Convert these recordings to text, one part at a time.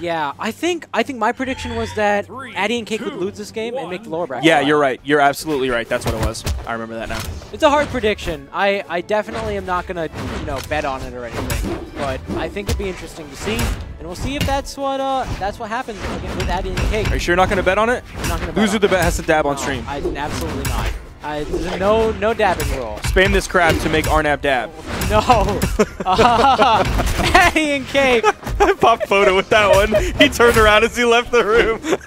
Yeah, I think I think my prediction was that Addy and Cake would lose this game and make the lower bracket. Yeah, run. you're right. You're absolutely right. That's what it was. I remember that now. It's a hard prediction. I, I definitely am not gonna you know bet on it or anything, but I think it'd be interesting to see, and we'll see if that's what uh that's what happens again with Addy and Cake. Are you sure you're not going to bet on it? I'm not gonna bet Loser on the bet has to dab on stream. I absolutely not. I, there's no no dabbing rule. Spam this crab to make Arnab dab. No. Addy and Cake. Pop photo with that one. He turned around as he left the room.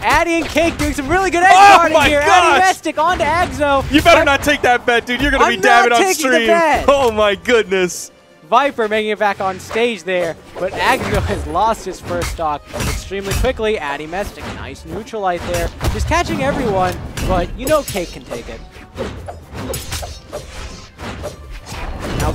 Addy and Cake doing some really good edge Oh guarding here. gosh! Addymestic onto Aggz0. you better not take that bet, dude. You're going to be dabbing on stream. bet. Oh my goodness. Viper making it back on stage there, but Aggz0 has lost his first stock extremely quickly. Addymestic, nice neutralite there. Just catching everyone, but you know Cake can take it.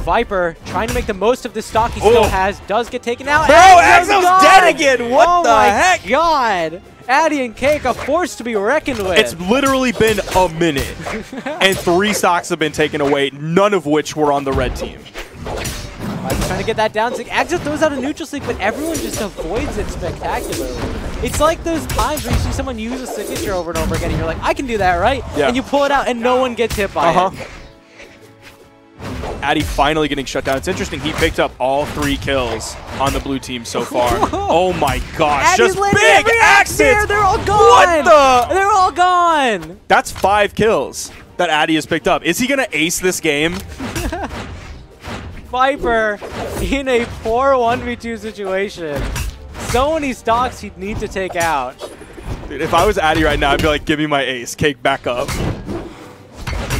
Viper trying to make the most of the stock he still Oh. has, does get taken out. Bro, Aggz0's dead again. What oh the my heck? god! Addy and Cake are forced to be reckoned with. It's literally been a minute, and three stocks have been taken away, none of which were on the red team. Trying to get that down. Exit throws out a neutral sneak, but everyone just avoids it spectacularly. It's like those times where you see someone use a signature over and over again, and you're like, I can do that, right? Yeah. And you pull it out, and no one gets hit by Uh-huh. it. Addy finally getting shut down. It's interesting. He picked up all three kills on the blue team so far. oh my gosh. Addy's Just big every there. axes. They're all gone. What the? They're all gone. That's five kills that Addy has picked up. Is he going to ace this game? Viper in a poor 1v2 situation. So many stocks he'd need to take out. Dude, if I was Addy right now, I'd be like, give me my ace. Cake back up.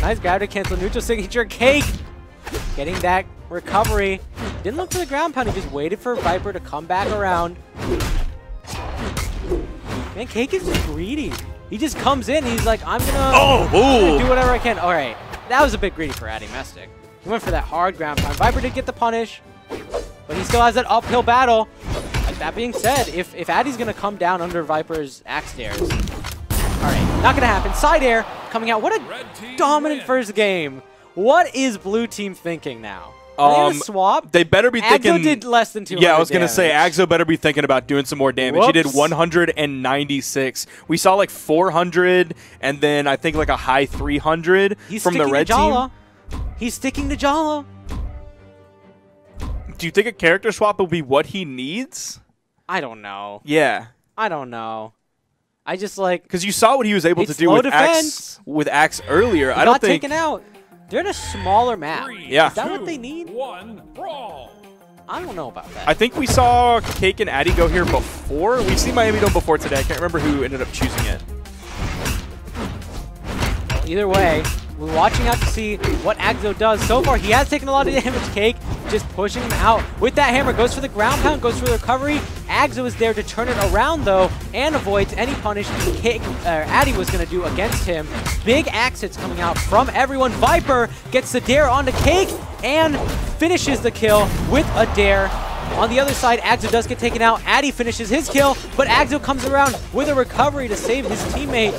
Nice grab to cancel neutral signature. Cake getting that recovery. Didn't look for the ground pound. He just waited for Viper to come back around. Man, Cake is just greedy. He just comes in. He's like, I'm gonna, Oh, I'm gonna do whatever I can. All right, that was a bit greedy for Addymestic. He went for that hard ground pound. Viper did get the punish, but he still has that uphill battle. Like that being said, if if Addy's gonna come down under Viper's axe stairs, all right, not gonna happen. Side air coming out. What a dominant first game. What is blue team thinking now? Are they Um, gonna swap? They better be Aggz0 thinking. did less than 200 Yeah, I was gonna say damage. Aggz0 better be thinking about doing some more damage. He did 196. We saw like 400, and then I think like a high 300 He's from the red to team. Jhala. He's sticking to Jhala. Do you think a character swap will be what he needs? I don't know. Yeah, I don't know. I just like because you saw what he was able to do with Axe with Axe earlier. I don't think. taken out. They're in a smaller map. Yeah. Is that what they need? One brawl. I don't know about that. I think we saw Cake and Addy go here before. We've seen Miami Dome before today. I can't remember who ended up choosing it. Either way, we're watching out to see what Aggz0 does. So far, he has taken a lot of damage. Cake just pushing him out with that hammer. Goes for the ground pound, goes for the recovery. Aggz0 is there to turn it around, though, and avoids any punish Cake, uh, Addy was going to do against him. Big axe hits coming out from everyone. Viper gets the dair onto Cake and finishes the kill with a dair. On the other side, Aggz0 does get taken out. Addy finishes his kill, but Aggz0 comes around with a recovery to save his teammate.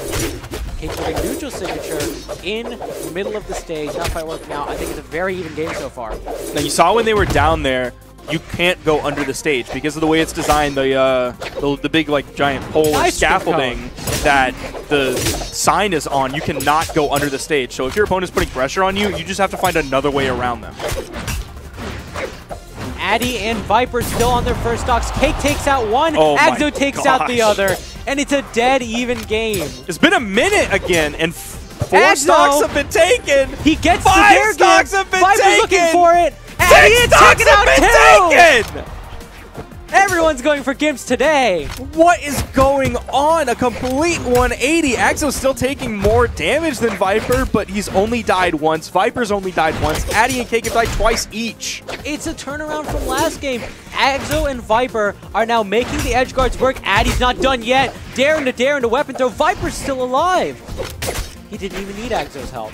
Cake with a neutral signature in the middle of the stage. Not quite working out. I think it's a very even game so far. Now you saw when they were down there, you can't go under the stage because of the way it's designed. The uh, the, the big like giant pole or scaffolding that the sign is on. You cannot go under the stage. So if your opponent's putting pressure on you, you just have to find another way around them. Addy and Viper still on their first stocks. Cake takes out one. Oh Agzo takes out the other. And it's a dead even game. It's been a minute again, and four stocks have been taken. He gets Five the stocks have been Viper's looking taken. for it. Addy Six is stocks taken out too. been taken. Everyone's going for Gimps today. What is going on? A complete 180. Aggz0's still taking more damage than Viper, but he's only died once. Viper's only died once. Addy and Cake have died twice each. It's a turnaround from last game. Aggz0 and Viper are now making the edge guards work. Addy's not done yet. Daring to dair into weapon throw. Viper's still alive. He didn't even need Aggz0's help.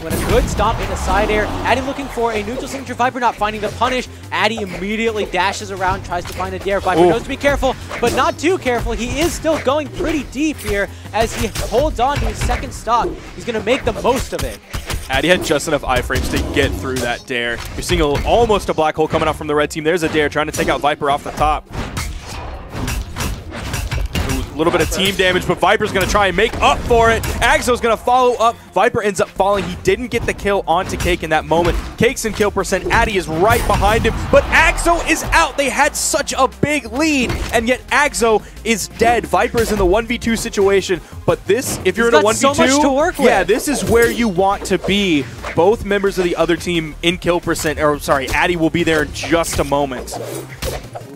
When a good stomp in the side air. Addy looking for a neutral signature. Viper not finding the punish. Addy immediately dashes around, tries to find a dair. Viper Ooh. knows to be careful, but not too careful. He is still going pretty deep here as he holds on to his second stock. He's going to make the most of it. Addy had just enough iframes to get through that dair. You're seeing a, almost a black hole coming out from the red team. There's a dair trying to take out Viper off the top. A little bit of team damage, but Viper's going to try and make up for it. Aggz0's going to follow up. Viper ends up falling. He didn't get the kill onto Cake in that moment. Cake's in kill percent. Addy is right behind him, but Aggz0 is out. They had such a big lead, and yet Aggz0 is dead. Viper is in the 1v2 situation, but this, if you're He's in a 1v2, so much to work with. yeah, this is where you want to be. Both members of the other team in kill percent, or sorry, Addy will be there in just a moment.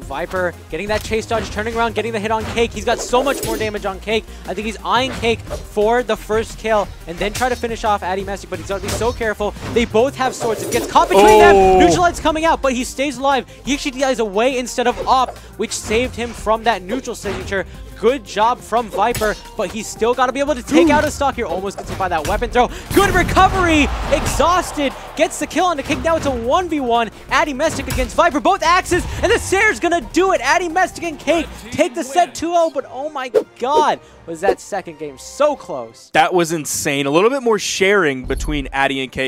Viper getting that chase dodge, turning around, getting the hit on Cake. He's got so much more damage on Cake. I think he's eyeing Cake for the first kill and then try to finish off Addy Messi, but he's got to be so careful. They both have swords. It gets caught between Oh. them. Neutral Light's coming out, but he stays alive. He actually dies away instead of up, which saved him from that neutral signature. Good job from Viper, but he's still got to be able to take out a stock here. Almost gets hit by that weapon throw. Good recovery. Exhausted. Gets the kill on the kick. Now it's a 1v1. Addymestic against Viper. Both axes. And the Sayer's to do it. Addymestic and Cake take the set 2-0. But oh my god, was that second game so close. That was insane. A little bit more sharing between Addy and Cake.